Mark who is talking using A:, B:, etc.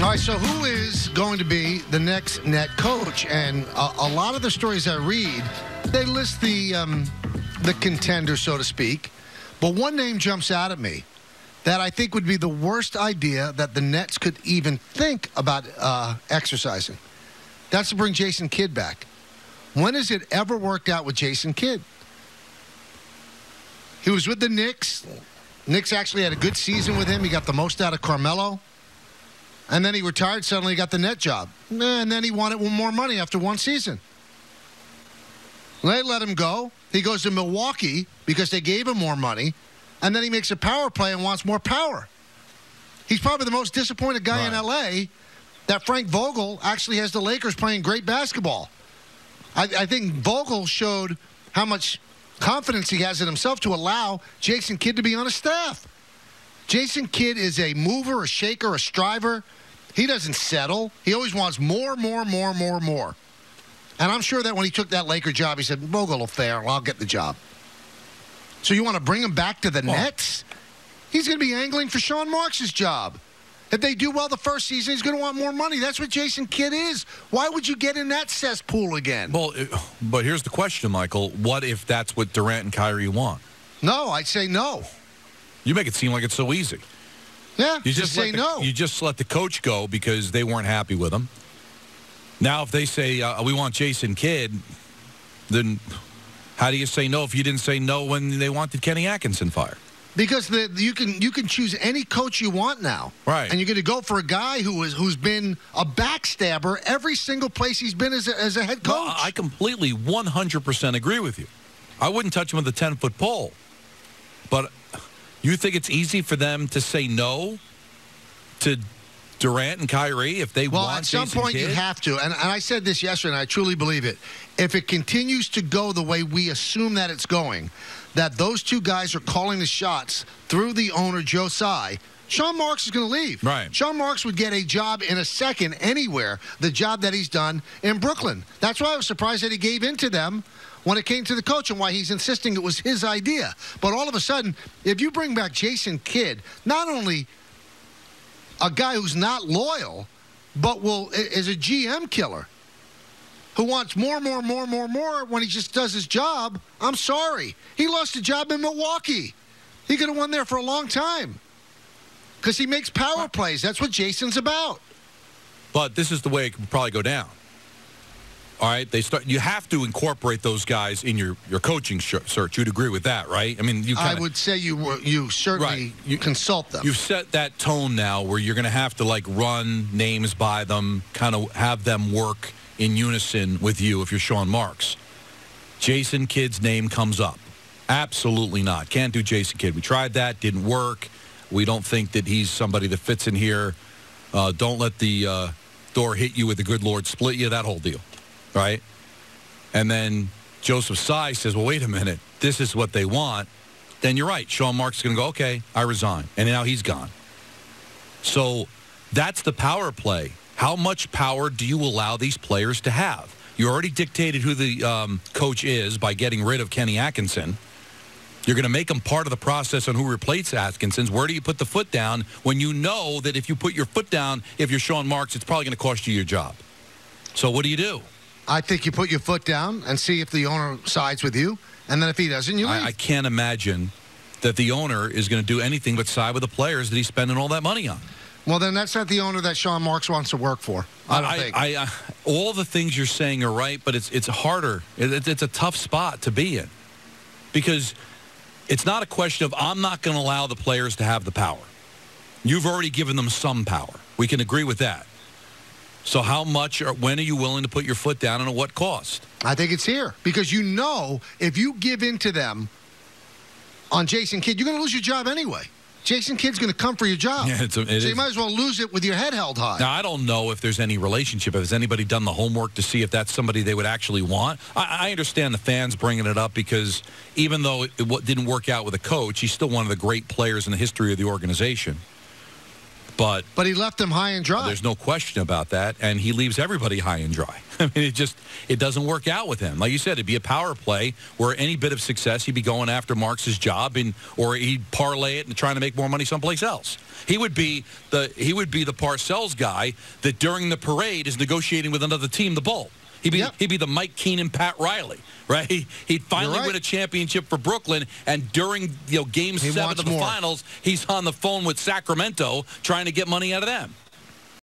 A: All right, so who is going to be the next net coach? And a, a lot of the stories I read, they list the um, the contender, so to speak. But one name jumps out at me that I think would be the worst idea that the Nets could even think about uh, exercising. That's to bring Jason Kidd back. When has it ever worked out with Jason Kidd? He was with the Knicks. Knicks actually had a good season with him. He got the most out of Carmelo. And then he retired, suddenly got the net job. And then he wanted more money after one season. They let him go. He goes to Milwaukee because they gave him more money. And then he makes a power play and wants more power. He's probably the most disappointed guy right. in LA that Frank Vogel actually has the Lakers playing great basketball. I, I think Vogel showed how much confidence he has in himself to allow Jason Kidd to be on his staff. Jason Kidd is a mover, a shaker, a striver. He doesn't settle. He always wants more, more, more, more, more. And I'm sure that when he took that Laker job, he said, Vogel will fair. I'll get the job. So you want to bring him back to the well, Nets? He's going to be angling for Sean Marks' job. If they do well the first season, he's going to want more money. That's what Jason Kidd is. Why would you get in that cesspool again?
B: Well, but here's the question, Michael. What if that's what Durant and Kyrie want?
A: No, I'd say no.
B: You make it seem like it's so easy.
A: Yeah,
B: you
A: just, just say
B: the,
A: no.
B: You just let the coach go because they weren't happy with him. Now, if they say uh, we want Jason Kidd, then how do you say no if you didn't say no when they wanted Kenny Atkinson fired?
A: Because the, you can you can choose any coach you want now,
B: right?
A: And you're going to go for a guy who is who's been a backstabber every single place he's been as a, as a head coach.
B: I completely 100% agree with you. I wouldn't touch him with a 10 foot pole, but you think it's easy for them to say no to Durant and Kyrie if they
A: well,
B: want
A: at some
B: Jason
A: point
B: Kidd?
A: you have to. And, and I said this yesterday, and I truly believe it. If it continues to go the way we assume that it's going, that those two guys are calling the shots through the owner, Joe Tsai, Sean Marks is going to leave.
B: Right.
A: Sean Marks would get a job in a second anywhere, the job that he's done in Brooklyn. That's why I was surprised that he gave in to them when it came to the coach and why he's insisting it was his idea. But all of a sudden, if you bring back Jason Kidd, not only a guy who's not loyal, but will is a GM killer who wants more, more, more, more, more when he just does his job. I'm sorry. He lost a job in Milwaukee. He could have won there for a long time because he makes power plays. That's what Jason's about.
B: But this is the way it could probably go down. All right, they start. You have to incorporate those guys in your, your coaching search. You'd agree with that, right? I mean, you. Kinda,
A: I would say you you certainly right. you consult them.
B: You've set that tone now where you're going to have to like run names by them, kind of have them work in unison with you. If you're Sean Marks, Jason Kidd's name comes up. Absolutely not. Can't do Jason Kidd. We tried that, didn't work. We don't think that he's somebody that fits in here. Uh, don't let the uh, door hit you with the good Lord split you. That whole deal right? And then Joseph Tsai says, well, wait a minute, this is what they want. Then you're right. Sean Marks is going to go, okay, I resign. And now he's gone. So that's the power play. How much power do you allow these players to have? You already dictated who the um, coach is by getting rid of Kenny Atkinson. You're going to make them part of the process on who replaces Atkinson's. Where do you put the foot down when you know that if you put your foot down, if you're Sean Marks, it's probably going to cost you your job? So what do you do?
A: I think you put your foot down and see if the owner sides with you, and then if he doesn't, you leave. I,
B: I can't imagine that the owner is going to do anything but side with the players that he's spending all that money on.
A: Well, then that's not the owner that Sean Marks wants to work for. I don't I, think.
B: I, I, all the things you're saying are right, but it's it's harder. It, it's a tough spot to be in because it's not a question of I'm not going to allow the players to have the power. You've already given them some power. We can agree with that. So how much or when are you willing to put your foot down and at what cost?
A: I think it's here because you know if you give in to them on Jason Kidd, you're going to lose your job anyway. Jason Kidd's going to come for your job.
B: Yeah, it's a, it
A: so
B: is.
A: you might as well lose it with your head held high.
B: Now, I don't know if there's any relationship. Has anybody done the homework to see if that's somebody they would actually want? I, I understand the fans bringing it up because even though it, it didn't work out with a coach, he's still one of the great players in the history of the organization. But
A: But he left them high and dry.
B: there's no question about that, and he leaves everybody high and dry. I mean, it just it doesn't work out with him. Like you said, it'd be a power play where any bit of success, he'd be going after Marks' job, and or he'd parlay it and trying to make more money someplace else. He would be the he would be the Parcells guy that during the parade is negotiating with another team the bowl. He'd be
A: Yep.
B: he'd be the Mike Keenan, Pat Riley, right? He, he'd finally
A: right.
B: win a championship for Brooklyn, and during you know Game
A: He
B: Seven of the
A: more.
B: finals, he's on the phone with Sacramento trying to get money out of them.